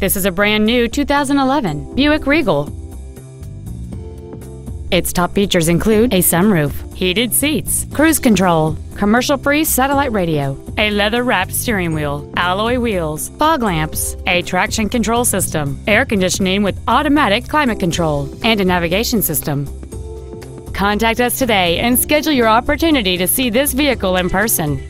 This is a brand new 2011 Buick Regal. Its top features include a sunroof, heated seats, cruise control, commercial-free satellite radio, a leather-wrapped steering wheel, alloy wheels, fog lamps, a traction control system, air conditioning with automatic climate control, and a navigation system. Contact us today and schedule your opportunity to see this vehicle in person.